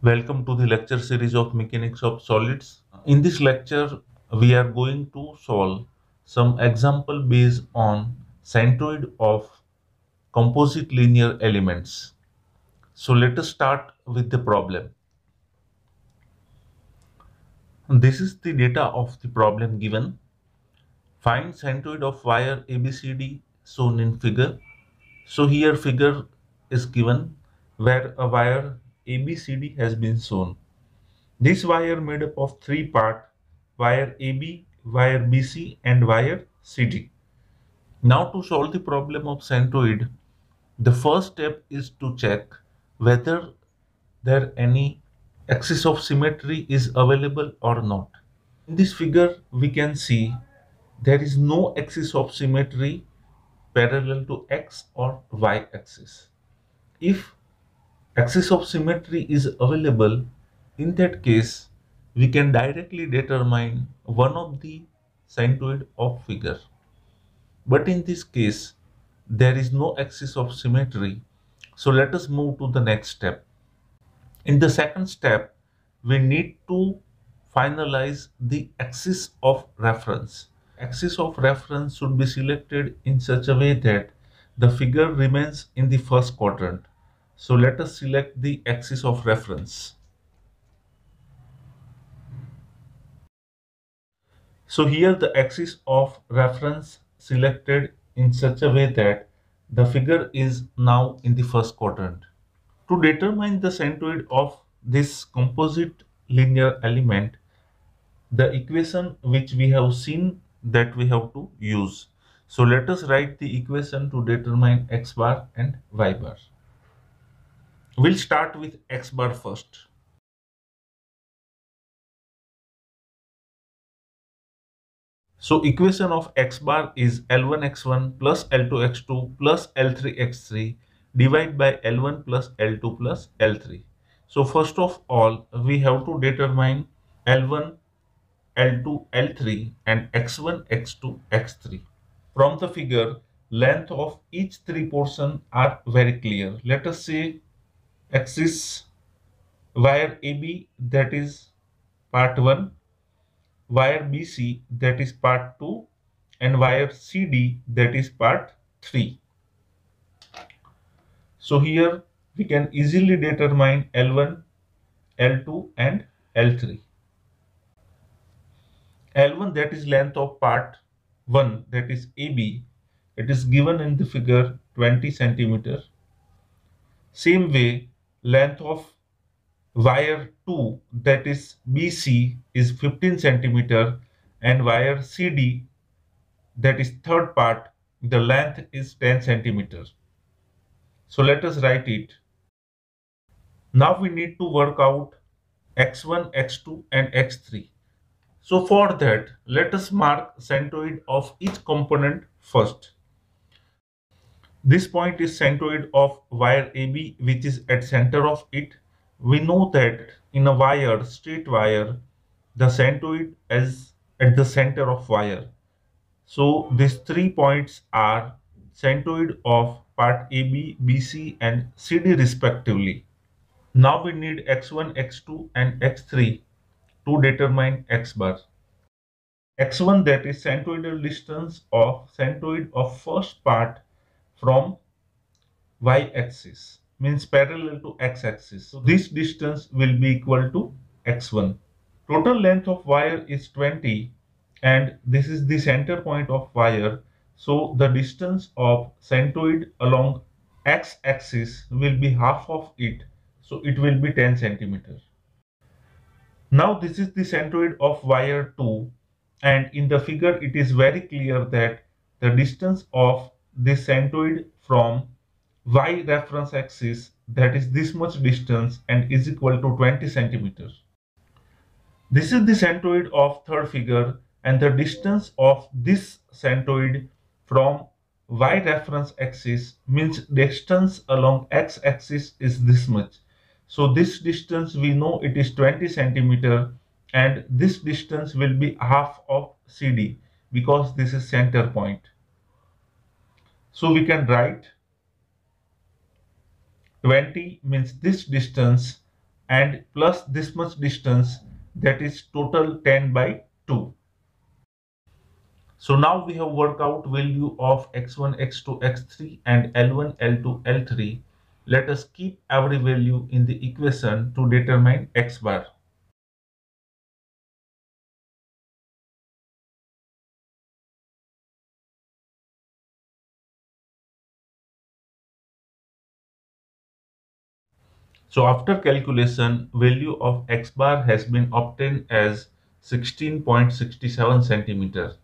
Welcome to the lecture series of Mechanics of Solids. In this lecture, we are going to solve some example based on centroid of composite linear elements. So let us start with the problem. This is the data of the problem given. Find centroid of wire ABCD shown in figure. So here figure is given where a wire ABCD has been shown. This wire made up of three parts, wire AB, wire BC and wire CD. Now to solve the problem of centroid, the first step is to check whether there any axis of symmetry is available or not. In this figure, we can see there is no axis of symmetry parallel to x or y axis. If axis of symmetry is available, in that case, we can directly determine one of the centroid of figure. But in this case, there is no axis of symmetry. So let us move to the next step. In the second step, we need to finalize the axis of reference. Axis of reference should be selected in such a way that the figure remains in the first quadrant. So let us select the axis of reference. So here the axis of reference selected in such a way that the figure is now in the first quadrant. To determine the centroid of this composite linear element, the equation which we have seen that we have to use. So let us write the equation to determine x bar and y bar. We'll start with x bar first. So equation of x bar is L1x1 plus L2x2 plus L3x3 divided by L1 plus L2 plus L3. So first of all, we have to determine L1, L2, L3 and x1, x2, x3. From the figure, length of each three portion are very clear. Let us say axis wire AB that is part 1, wire BC that is part 2 and wire CD that is part 3. So here we can easily determine L1, L2 and L3. L1 that is length of part 1 that is AB it is given in the figure 20 centimeter. Same way length of wire 2 that is BC is 15 centimeter and wire CD that is third part the length is 10 centimeter. So let us write it. Now we need to work out x1, x2 and x3. So for that, let us mark centroid of each component first. This point is centroid of wire AB which is at center of it. We know that in a wire, straight wire, the centroid is at the center of wire. So these three points are centroid of part AB, BC and CD respectively. Now we need x1, x2 and x3 to determine x bar. x1 that is centroidal distance of centroid of first part from y-axis means parallel to x-axis. So this distance will be equal to x1. Total length of wire is 20 and this is the center point of wire so the distance of centroid along x-axis will be half of it. So it will be 10 centimeters. Now this is the centroid of wire 2 and in the figure it is very clear that the distance of this centroid from y reference axis that is this much distance and is equal to 20 centimeters. This is the centroid of third figure and the distance of this centroid from y reference axis means distance along x axis is this much. So this distance we know it is 20 centimeter and this distance will be half of CD because this is center point. So we can write 20 means this distance and plus this much distance that is total 10 by 2. So now we have worked out value of x1, x2, x3 and L1, L2, L3. Let us keep every value in the equation to determine x bar. So after calculation, value of x bar has been obtained as 16.67 centimeter.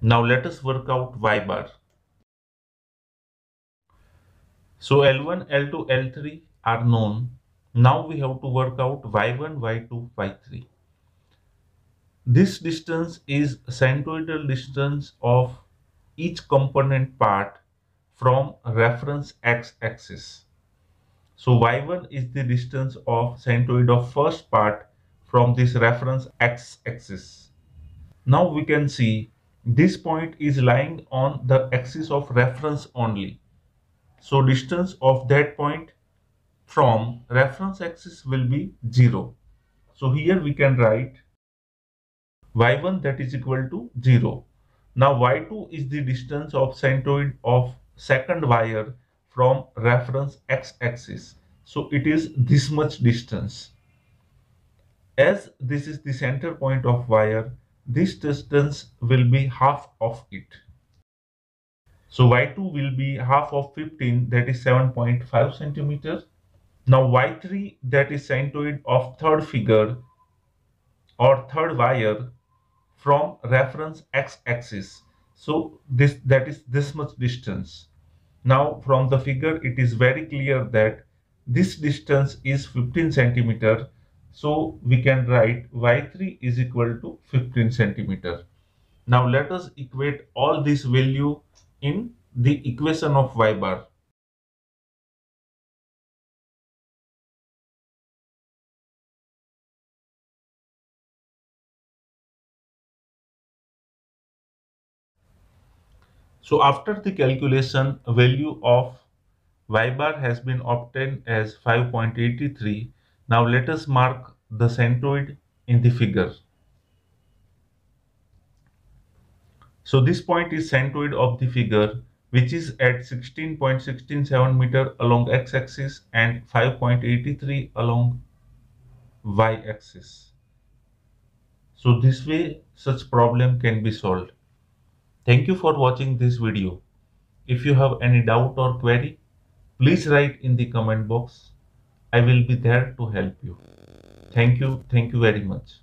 Now let us work out y bar. So L1, L2, L3 are known. Now we have to work out y1, y2, y3. This distance is centroidal distance of each component part from reference x-axis. So y1 is the distance of centroid of first part from this reference x-axis. Now we can see this point is lying on the axis of reference only. So distance of that point from reference axis will be 0. So here we can write y1 that is equal to 0. Now y2 is the distance of centroid of second wire from reference x-axis. So it is this much distance. As this is the center point of wire, this distance will be half of it. So y2 will be half of 15 that is 7.5 centimeters. Now y3 that is centroid of third figure or third wire from reference x-axis. So this that is this much distance. Now from the figure it is very clear that this distance is 15 centimeter. So we can write y3 is equal to 15 centimeter. Now let us equate all this value in the equation of y bar. So after the calculation, value of y bar has been obtained as 5.83. Now let us mark the centroid in the figure. So this point is centroid of the figure which is at 16.167 meter along x-axis and 5.83 along y-axis. So this way such problem can be solved. Thank you for watching this video. If you have any doubt or query, please write in the comment box. I will be there to help you. Thank you. Thank you very much.